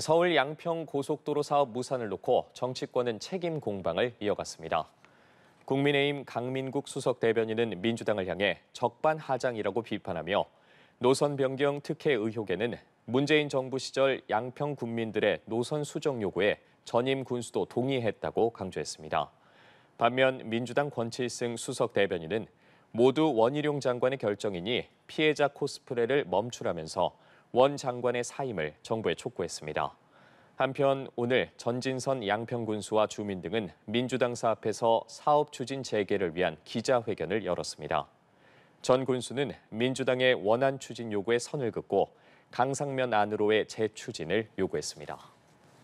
서울 양평 고속도로 사업 무산을 놓고 정치권은 책임 공방을 이어갔습니다. 국민의힘 강민국 수석 대변인은 민주당을 향해 적반하장이라고 비판하며 노선 변경 특혜 의혹에는 문재인 정부 시절 양평 군민들의 노선 수정 요구에 전임 군수도 동의했다고 강조했습니다. 반면 민주당 권칠승 수석 대변인은 모두 원희룡 장관의 결정이니 피해자 코스프레를 멈추라면서 원 장관의 사임을 정부에 촉구했습니다. 한편 오늘 전진선 양평군수와 주민 등은 민주당사 앞에서 사업 추진 재개를 위한 기자회견을 열었습니다. 전 군수는 민주당의 원안 추진 요구에 선을 긋고 강상면 안으로의 재추진을 요구했습니다.